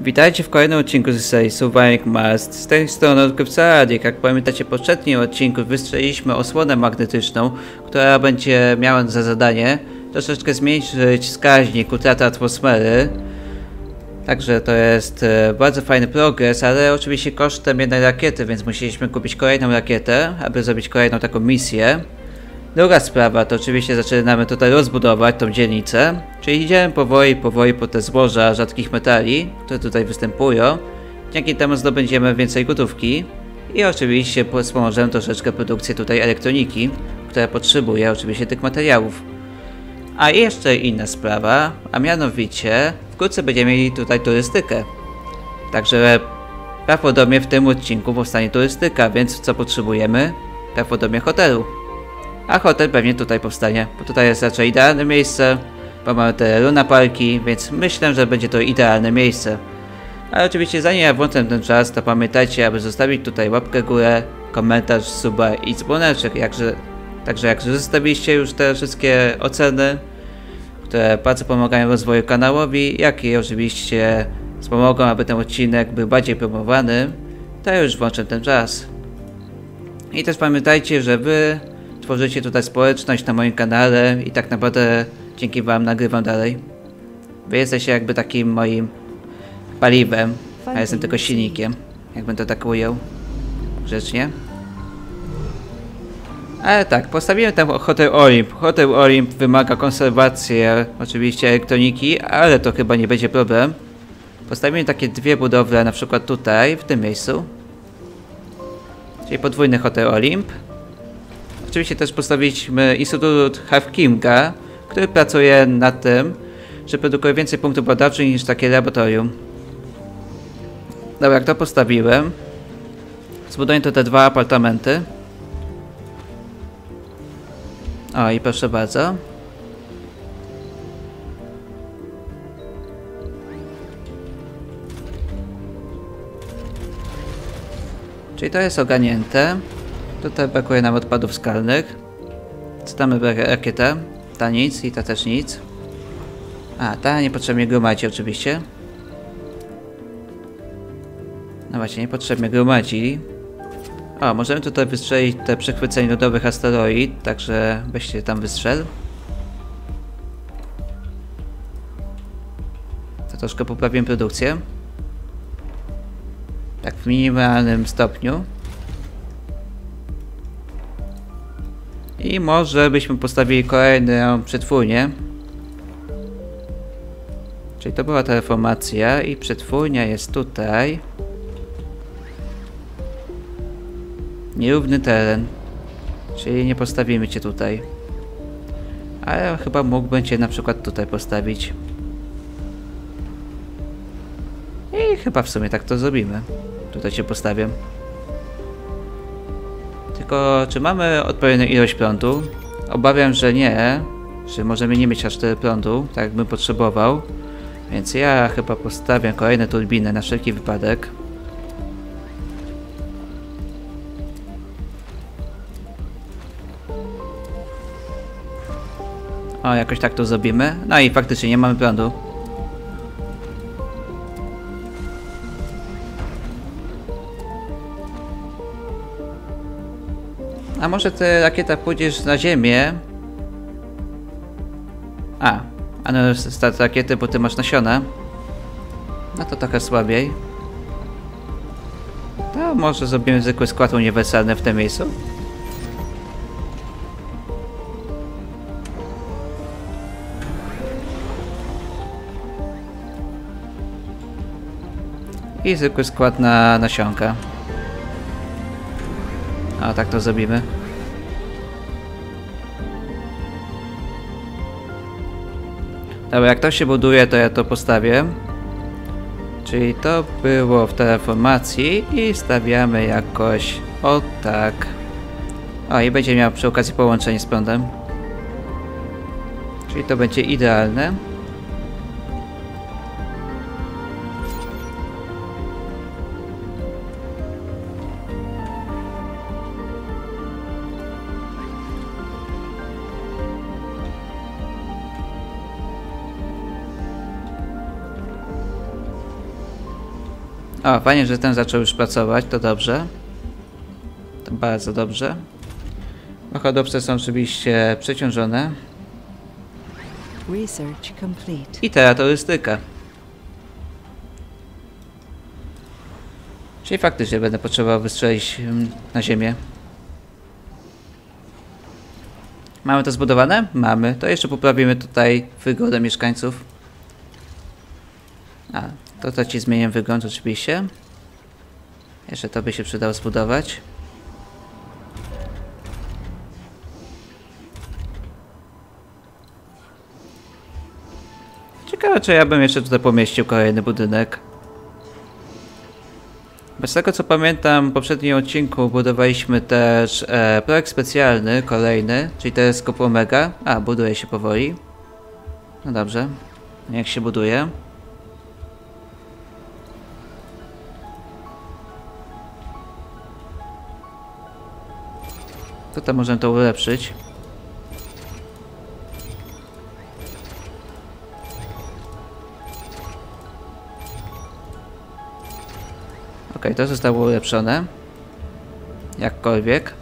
Witajcie w kolejnym odcinku z serii Surviving Mast. Z tej strony odkrywca Adik. Jak pamiętacie w poprzednim odcinku wystrzeliliśmy osłonę magnetyczną, która będzie miała za zadanie troszeczkę zmniejszyć wskaźnik utraty atmosfery. Także to jest e, bardzo fajny progres, ale oczywiście kosztem jednej rakiety, więc musieliśmy kupić kolejną rakietę, aby zrobić kolejną taką misję. Druga sprawa to oczywiście zaczynamy tutaj rozbudować tą dzielnicę, czyli idziemy powoli, powoli po te złoża rzadkich metali, które tutaj występują. Dzięki temu zdobędziemy więcej gotówki i oczywiście wspomożemy troszeczkę produkcję tutaj elektroniki, która potrzebuje oczywiście tych materiałów. A jeszcze inna sprawa, a mianowicie wkrótce będziemy mieli tutaj turystykę. Także prawdopodobnie w tym odcinku powstanie turystyka, więc co potrzebujemy? Prawdopodobnie hotelu. A hotel pewnie tutaj powstanie, bo tutaj jest raczej idealne miejsce, bo mamy te luna parki, więc myślę, że będzie to idealne miejsce. Ale oczywiście zanim ja włączę ten czas, to pamiętajcie, aby zostawić tutaj łapkę górę, komentarz, suba i dzwoneczek, jakże, także jak zostawiliście już te wszystkie oceny, które bardzo pomagają rozwoju kanałowi, jak i oczywiście wspomogą, aby ten odcinek był bardziej promowany, to już włączę ten czas. I też pamiętajcie, że wy tworzycie tutaj społeczność na moim kanale i tak naprawdę dzięki wam nagrywam dalej. Wy jesteście jakby takim moim paliwem, a jestem tylko silnikiem, jakbym to tak ujął grzecznie. Ale tak, postawiłem tam Hotel Olimp. Hotel Olimp wymaga konserwacji oczywiście elektroniki, ale to chyba nie będzie problem. Postawimy takie dwie budowle, na przykład tutaj, w tym miejscu. Czyli podwójny Hotel Olimp. Oczywiście też postawiliśmy Instytut Hawkinga, który pracuje nad tym, że produkuje więcej punktów badawczych niż takie laboratorium. Dobra, jak to postawiłem, zbuduję to te dwa apartamenty. O, i proszę bardzo. Czyli to jest oganięte. Tutaj brakuje nam odpadów skalnych. Co tam rakieta? Ta nic i ta też nic. A, ta niepotrzebnie gromadzi oczywiście. No właśnie, niepotrzebnie gromadzi. O, możemy tutaj wystrzelić te przechwyceń lodowych asteroid, także weźcie tam wystrzel. To troszkę poprawiłem produkcję. Tak w minimalnym stopniu. I może byśmy postawili kolejną przetwórnię. Czyli to była ta reformacja i przetwórnia jest tutaj. Nierówny teren. Czyli nie postawimy cię tutaj. Ale chyba mógłbym cię na przykład tutaj postawić. I chyba w sumie tak to zrobimy. Tutaj cię postawię. Tylko czy mamy odpowiednią ilość prądu? Obawiam, że nie. Że możemy nie mieć aż tyle prądu, tak jakbym potrzebował. Więc ja chyba postawię kolejne turbiny na wszelki wypadek. O, jakoś tak to zrobimy. No i faktycznie nie mamy prądu. A może ty rakieta pójdziesz na ziemię? A, a no start rakiety, bo ty masz nasiona. No to trochę słabiej. To może zrobimy zwykły skład uniwersalny w tym miejscu? I zwykły skład na nasionka. A tak to zrobimy. Dobra, jak to się buduje, to ja to postawię. Czyli to było w terraformacji i stawiamy jakoś o tak. O, i będzie miał przy okazji połączenie z prądem. Czyli to będzie idealne. O, fajnie, że ten zaczął już pracować, to dobrze. To bardzo dobrze. No, hodowce są oczywiście przeciążone. Research complete. I teraz turystyka. Czyli faktycznie będę potrzebował wystrzelić mm, na ziemię. Mamy to zbudowane? Mamy. To jeszcze poprawimy tutaj wygodę mieszkańców. A, to to ci zmienię wygląd oczywiście. Jeszcze to by się przydało zbudować. Ciekawe, czy ja bym jeszcze tutaj pomieścił kolejny budynek. Bez tego co pamiętam, w poprzednim odcinku budowaliśmy też e, projekt specjalny, kolejny, czyli teleskop Omega. A, buduje się powoli. No dobrze, niech się buduje. Tutaj możemy to ulepszyć. Okej, to zostało ulepszone. Jakkolwiek.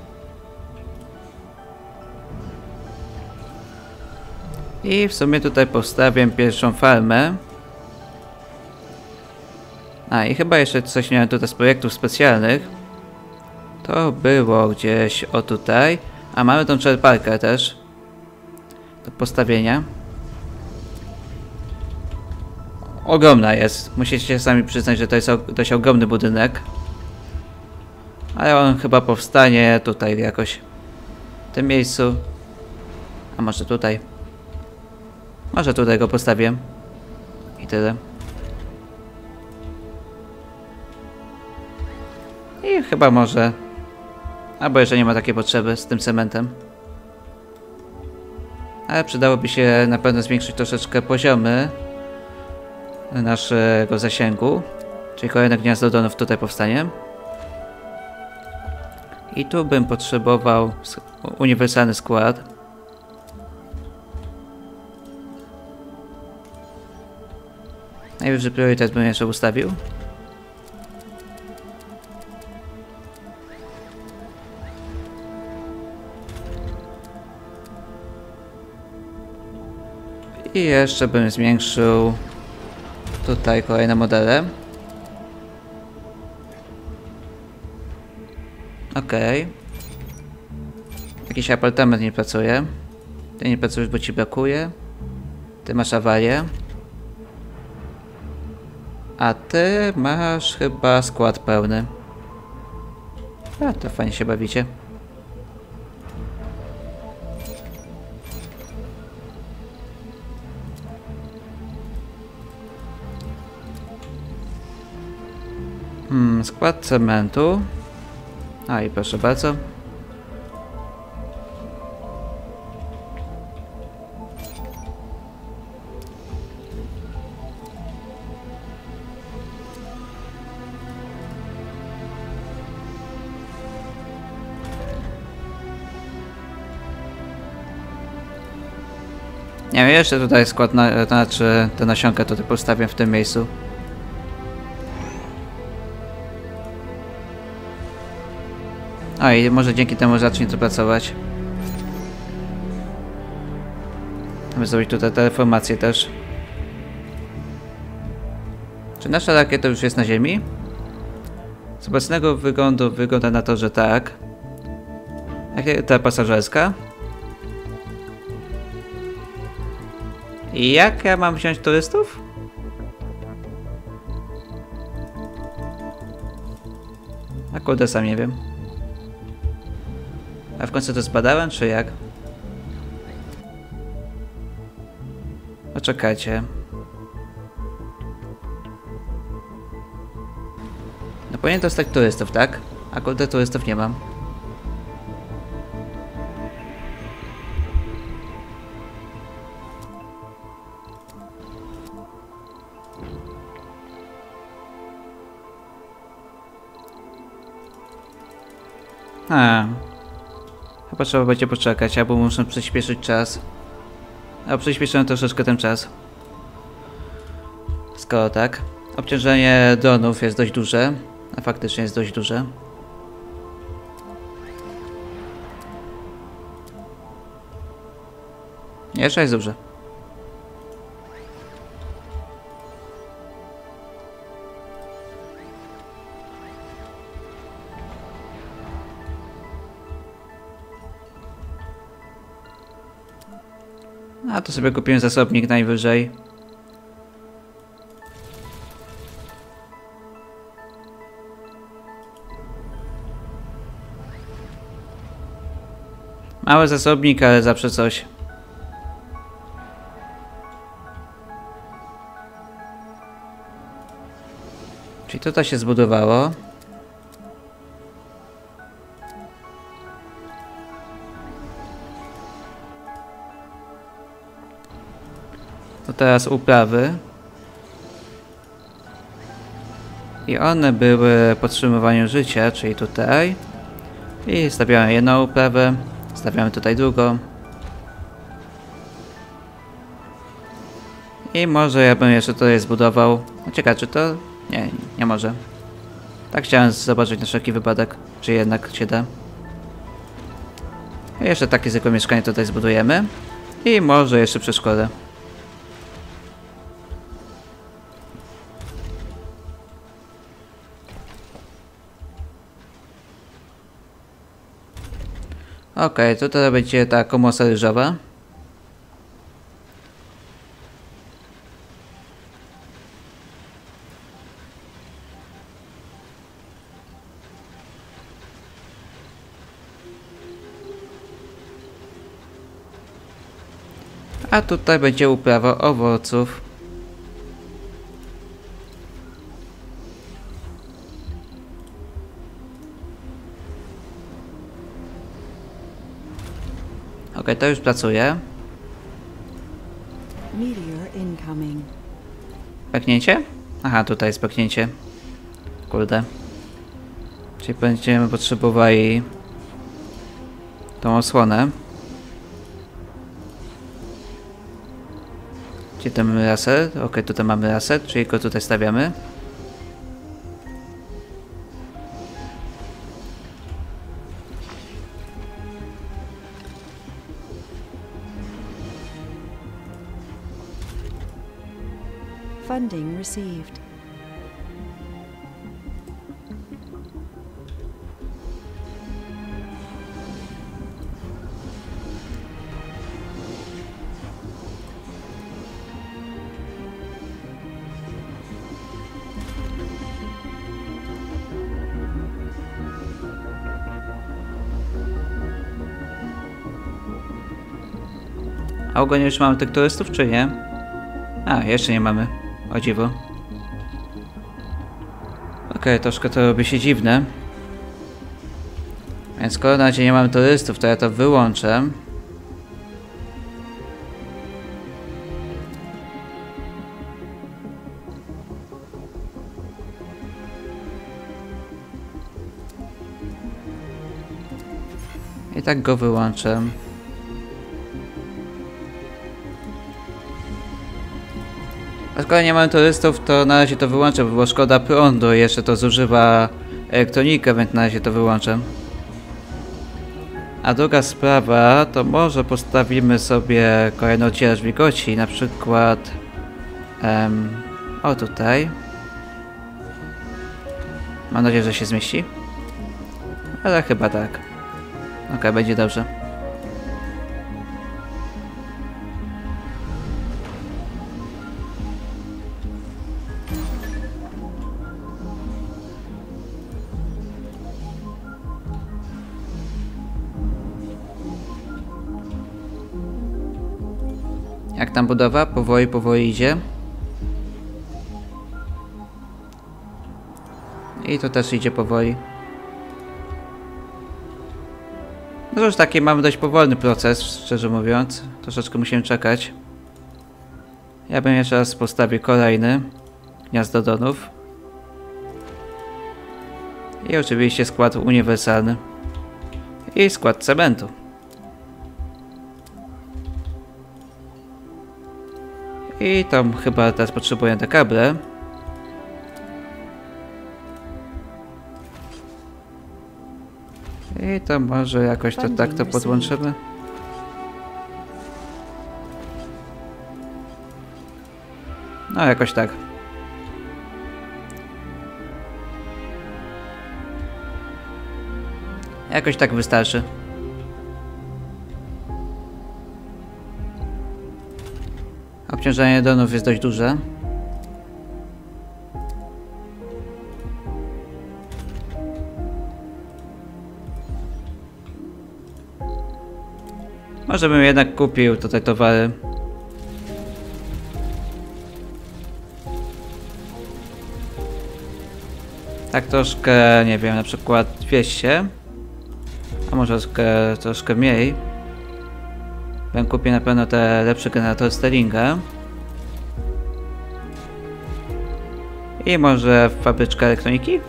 I w sumie tutaj postawię pierwszą farmę. A i chyba jeszcze coś miałem tutaj z projektów specjalnych. To było gdzieś o tutaj. A mamy tą czerparkę też. Do postawienia. Ogromna jest. Musicie sami przyznać, że to jest dość ogromny budynek. Ale on chyba powstanie tutaj jakoś. W tym miejscu. A może tutaj. Może tutaj go postawię. I tyle. I chyba może. Albo jeszcze nie ma takiej potrzeby z tym cementem. Ale przydałoby się na pewno zwiększyć troszeczkę poziomy naszego zasięgu. Czyli kolejne gniazdo donów tutaj powstanie. I tu bym potrzebował uniwersalny skład. Najwyższy priorytet bym jeszcze ustawił. I jeszcze bym zwiększył tutaj kolejne modele. Okej. Jakiś apartament nie pracuje. Ty nie pracujesz, bo ci brakuje. Ty masz awarię. A ty masz chyba skład pełny. A, to fajnie się bawicie. Skład cementu. A i proszę bardzo. Nie wiem, jeszcze tutaj skład, na, to znaczy tę nasionkę tutaj postawię w tym miejscu. A i może dzięki temu zacznie to pracować. Mamy zrobić tutaj teleformację też. Czy nasza rakieta już jest na ziemi? Z obecnego wyglądu wygląda na to, że tak. Jakie ta pasażerska? I jak ja mam wziąć turystów? A kurde, sam nie wiem. A w końcu to zbadałem, czy jak? Poczekajcie. No powinien dostać turystów, tak? A kurde, turystów nie mam. A. Chyba trzeba będzie poczekać, albo muszę przyspieszyć czas. A przyspieszyłem troszeczkę ten czas. Skoro tak. Obciążenie dronów jest dość duże, a faktycznie jest dość duże. Jeszcze jest duże. A to sobie kupiłem zasobnik najwyżej. Mały zasobnik, ale zawsze coś. Czyli tutaj się zbudowało. Teraz uprawy. I one były podtrzymywaniem życia, czyli tutaj. I stawiamy jedną uprawę, stawiamy tutaj drugą. I może ja bym jeszcze tutaj zbudował. No ciekawe, czy to... Nie, nie może. Tak chciałem zobaczyć na wszelki wypadek, czy jednak się da. I jeszcze takie zwykłe mieszkanie tutaj zbudujemy. I może jeszcze przeszkodę. Okej, to teraz będzie ta komosa ryżowa. A tutaj będzie uprawa owoców. Okej, to już pracuje. Pęknięcie? Aha, tutaj jest pęknięcie. Kurde. Czyli będziemy potrzebowali tą osłonę. Gdzie ten laser? Ok, tutaj mamy laser, czyli go tutaj stawiamy. A ogólnie już mamy tych turystów, czy nie? A, jeszcze nie mamy. O dziwo. Okej, troszkę to robi się dziwne. Więc skoro na razie nie mamy turystów, to ja to wyłączę. I tak go wyłączę. Skoro nie mamy turystów, to na razie to wyłączę, bo szkoda prądu. Jeszcze to zużywa elektronikę, więc na razie to wyłączę. A druga sprawa, to może postawimy sobie kolejny odcierasz wilgoci, na przykład... em, o tutaj. Mam nadzieję, że się zmieści. Ale chyba tak. Okej, będzie dobrze. Tam budowa? Powoli, powoli idzie. I to też idzie powoli. No już taki mamy dość powolny proces, szczerze mówiąc. Troszeczkę musimy czekać. Ja bym jeszcze raz postawił kolejny gniazdo donów. I oczywiście skład uniwersalny. I skład cementu. I tam chyba teraz potrzebuję te kable. I tam może jakoś to tak to podłączymy. No jakoś tak. Jakoś tak wystarczy. Obciążenie dronów jest dość duże. Może bym jednak kupił tutaj towary. Tak troszkę, nie wiem, na przykład 200. A może troszkę, troszkę mniej. Bym kupił na pewno te lepsze generatory Sterlinga. I może fabryczka elektroniki?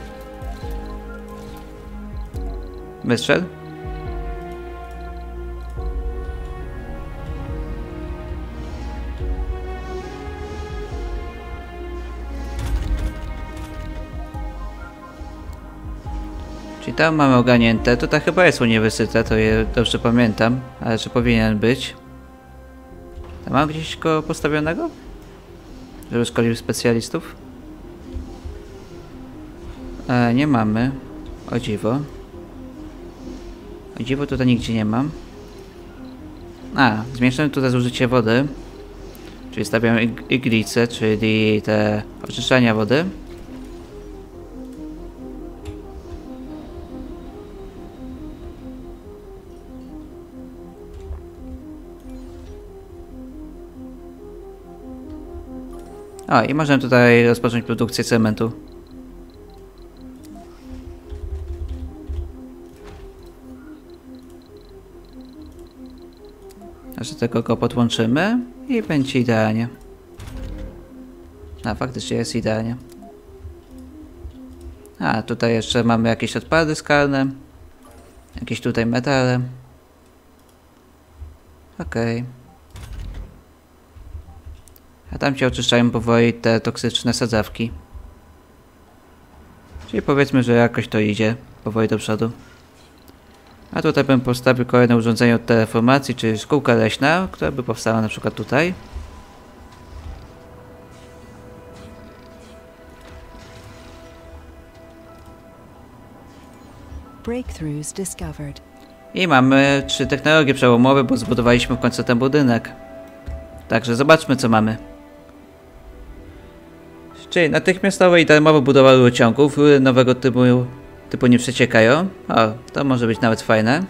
Wystrzał? Tam mamy ogarnięte. Tutaj chyba jest uniwersytet, to je dobrze pamiętam, ale czy powinien być? Tam mam gdzieś go postawionego? Żeby szkolił specjalistów? E, nie mamy. O dziwo. O dziwo tutaj nigdzie nie mam. A, zmniejszyłem tutaj zużycie wody. Czyli stawiam ig iglice, czyli te oczyszczania wody. O, i możemy tutaj rozpocząć produkcję cementu. Znaczy tego go podłączymy i będzie idealnie. A, faktycznie jest idealnie. A, tutaj jeszcze mamy jakieś odpady skalne. Jakieś tutaj metale. Okej. Okay. A tam cię oczyszczają powoli te toksyczne sadzawki. Czyli powiedzmy, że jakoś to idzie powoli do przodu. A tutaj bym postawił kolejne urządzenie od teleformacji, czyli szkółka leśna, która by powstała na przykład tutaj. Breakthroughs discovered. I mamy trzy technologie przełomowe, bo zbudowaliśmy w końcu ten budynek. Także zobaczmy co mamy. Czyli natychmiastowa i darmowa budowa rurociągów nowego typu, typu nie przeciekają. O, to może być nawet fajne.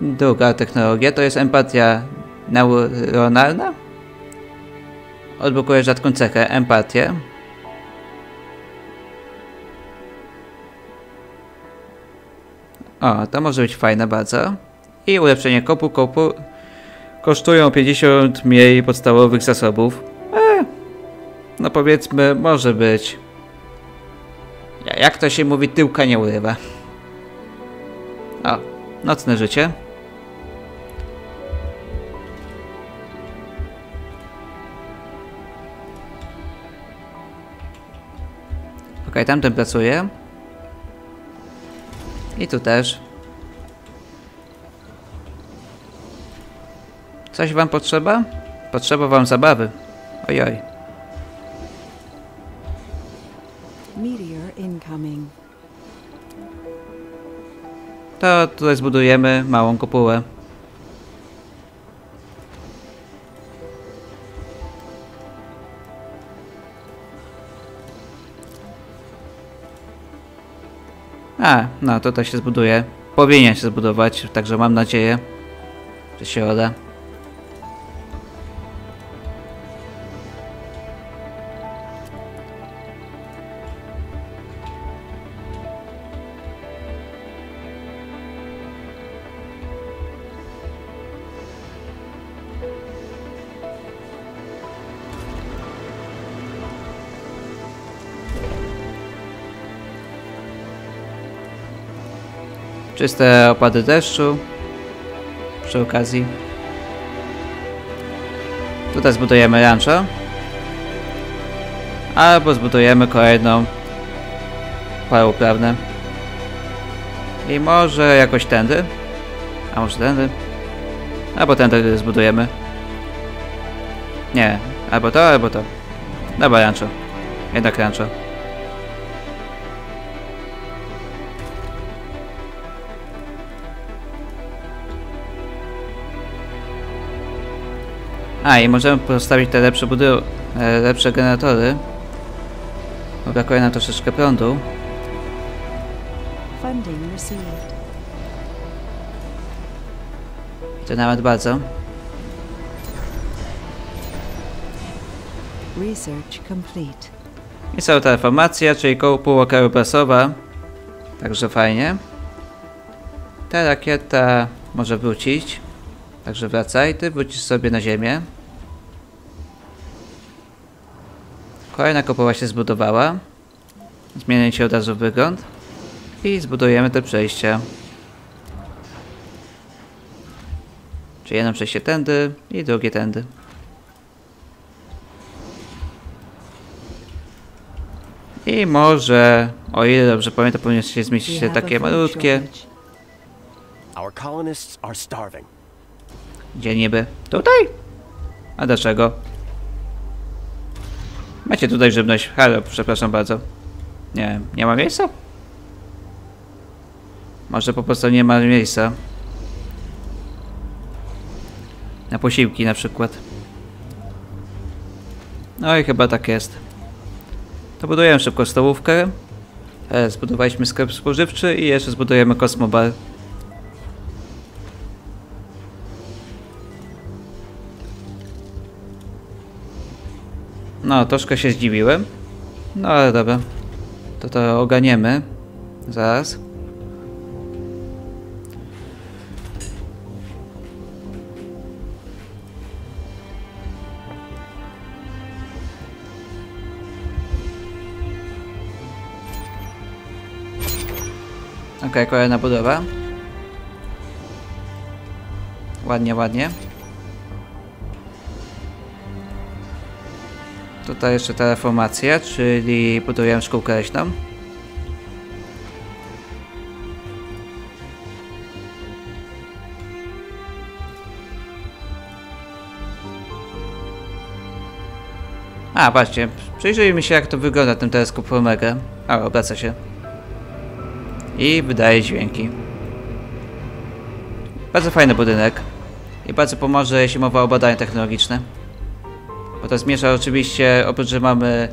Druga technologia to jest empatia neuronalna. Odblokuje rzadką cechę, empatię. O, to może być fajne bardzo. I ulepszenie kopu kopu kosztują 50 mniej podstawowych zasobów. No powiedzmy, może być. Jak to się mówi, tyłka nie urywa. O, nocne życie. Ok, tamten pracuje. I tu też. Coś wam potrzeba? Potrzeba wam zabawy. Ojoj. To tutaj zbudujemy małą kopułę. A, no to to się zbuduje. Powinien się zbudować, także mam nadzieję, że się uda. Czyste opady deszczu. Przy okazji. Tutaj zbudujemy rancho. Albo zbudujemy kolejną pole uprawne. I może jakoś tędy? A może tędy? Albo tędy zbudujemy. Nie, albo to, albo to. Dobra, rancho. Jednak rancho. A, i możemy postawić te lepsze budy... e, lepsze generatory. Bo brakuje nam troszeczkę prądu. To nawet bardzo. Research complete. I są ta formacja, czyli koło półokaru prasowa. Także fajnie. Ta rakieta może wrócić. Także wracaj, ty wrócisz sobie na ziemię. Kolejna kopuła się zbudowała. Zmieni się od razu wygląd. I zbudujemy te przejścia. Czyli jedno przejście tędy i drugie tędy. I może, o ile dobrze pamiętam, powinien się zmieścić a takie malutkie. Our colonists are starving. Gdzie niby? Tutaj? A dlaczego? Macie tutaj żywność. Halo, przepraszam bardzo. Nie, nie ma miejsca? Może po prostu nie ma miejsca. Na posiłki na przykład. No i chyba tak jest. To budujemy szybko stołówkę. E, zbudowaliśmy sklep spożywczy i jeszcze zbudujemy kosmobar. No, troszkę się zdziwiłem. No ale dobra. To to oganiemy. Zaraz. Okej, kolejna budowa. Ładnie, ładnie. Tutaj jeszcze ta reformacja, czyli budujemy szkółkę leśną. A, patrzcie, przyjrzyjmy się jak to wygląda ten teleskop Omega. A, obraca się. I wydaje dźwięki. Bardzo fajny budynek. I bardzo pomoże, jeśli mowa o badania technologiczne. To zmiesza oczywiście, oprócz że mamy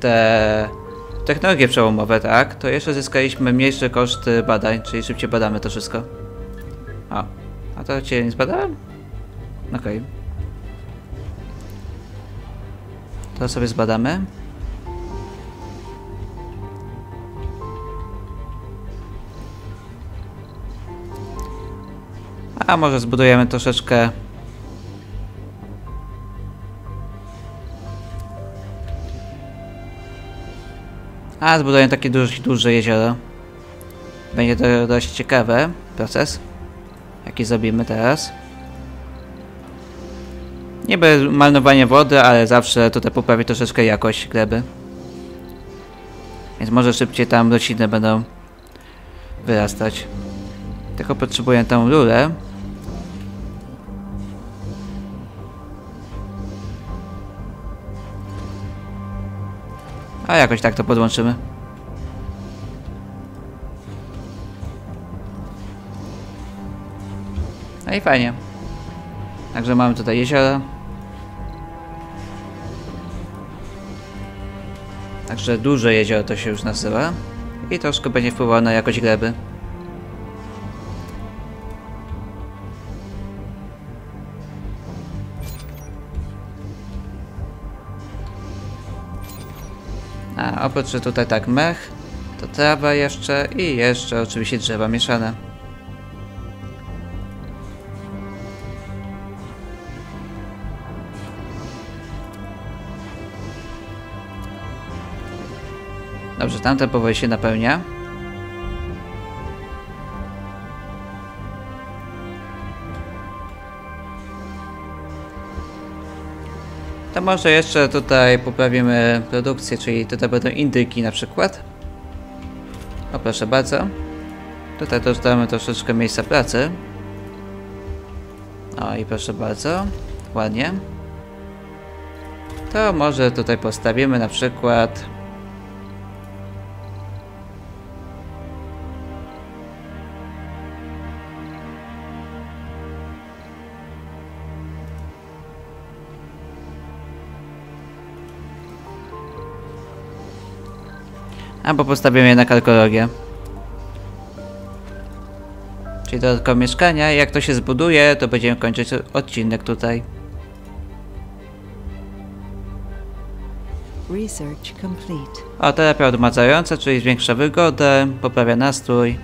te technologie przełomowe, tak, to jeszcze zyskaliśmy mniejsze koszty badań, czyli szybciej badamy to wszystko. O, a to cię nie zbadałem? Okej. To sobie zbadamy. A może zbudujemy troszeczkę A, zbuduję takie dość duże jezioro. Będzie to dość ciekawy proces, jaki zrobimy teraz. Niby marnowanie wody, ale zawsze tutaj poprawi troszeczkę jakość gleby. Więc może szybciej tam rośliny będą wyrastać. Tylko potrzebuję tą rurę. A jakoś tak to podłączymy. No i fajnie. Także mamy tutaj jezioro. Także duże jezioro to się już nazywa. I troszkę będzie wpływało na jakość gleby. Oprócz, że tutaj tak mech, to trawa jeszcze i jeszcze oczywiście drzewa mieszane. Dobrze, tamten powoli się napełnia. Może jeszcze tutaj poprawimy produkcję, czyli tutaj będą indyki na przykład. O proszę bardzo. Tutaj też damy troszeczkę miejsca pracy. O i proszę bardzo, ładnie. To może tutaj postawimy na przykład Albo postawimy jednak arkeologię. Czyli dodatkowe mieszkania. Jak to się zbuduje, to będziemy kończyć odcinek tutaj. Research complete. O, terapia odmadzająca, czyli zwiększa wygodę, poprawia nastrój.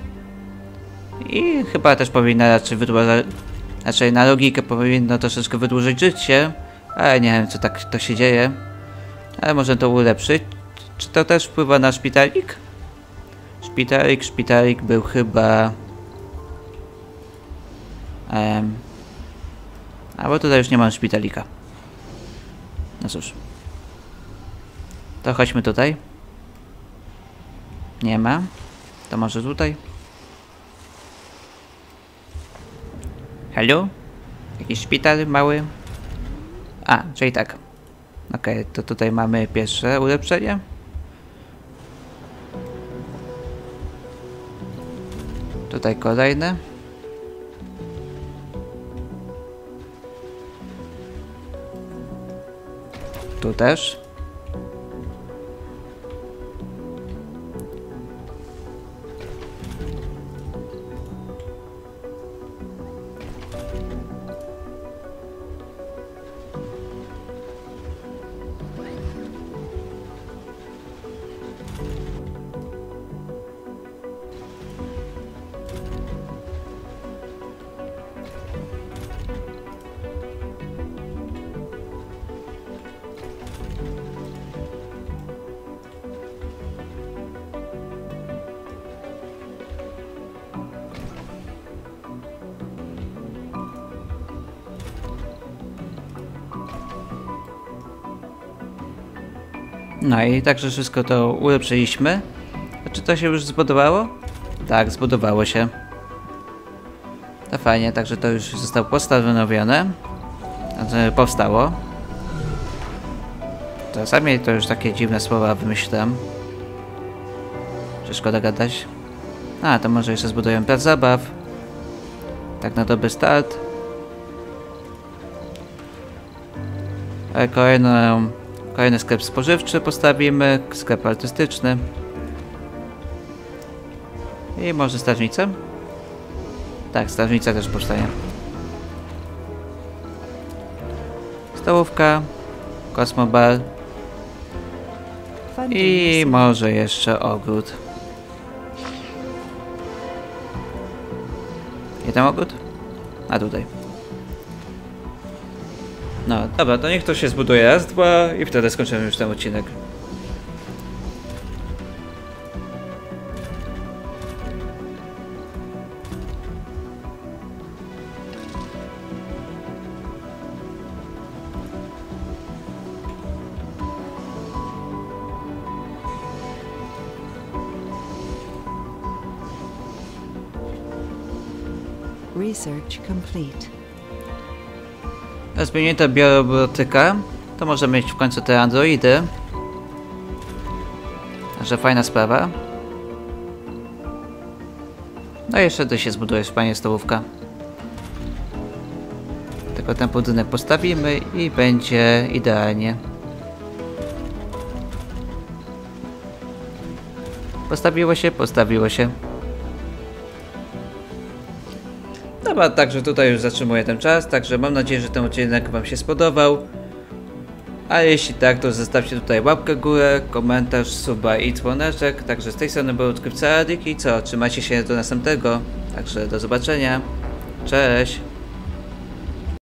I chyba też powinna raczej wydłużać, raczej na logikę powinno troszeczkę wydłużyć życie, ale nie wiem, czy tak to się dzieje. Ale może to ulepszyć. Czy to też wpływa na szpitalik? Szpitalik, szpitalik był chyba... Um, a bo tutaj już nie mam szpitalika. No cóż. To chodźmy tutaj. Nie ma. To może tutaj? Halo? Jakiś szpital mały? A, czyli tak. Okej, to tutaj mamy pierwsze ulepszenie. Tutaj kolejne. Tu też. No i także wszystko to ulepszyliśmy. A czy to się już zbudowało? Tak, zbudowało się. To fajnie, także to już zostało postanowione. Powstało. Czasami to już takie dziwne słowa wymyślam. Że szkoda gadać. A, to może jeszcze zbuduję plac zabaw. Tak na dobry start. Ale kolejną Kolejny sklep spożywczy postawimy, sklep artystyczny. I może strażnicę? Tak, strażnica też powstaje. Stołówka, kosmobar i może jeszcze ogród. I tam ogród? A tutaj. No, dobra, to niech to się zbuduje raz, dwa i wtedy skończymy już ten odcinek. Research complete. Rozwinięta biorobotyka, to może mieć w końcu te androidy. Także fajna sprawa. No i jeszcze tu się zbuduje fajnie stołówka. Tylko ten budynek postawimy i będzie idealnie. Postawiło się, postawiło się. Dobra, także tutaj już zatrzymuję ten czas, także mam nadzieję, że ten odcinek Wam się spodobał. A jeśli tak, to zostawcie tutaj łapkę górę, komentarz, suba i dzwoneczek. Także z tej strony był odkrywca Radik i co, trzymajcie się do następnego. Także do zobaczenia. Cześć!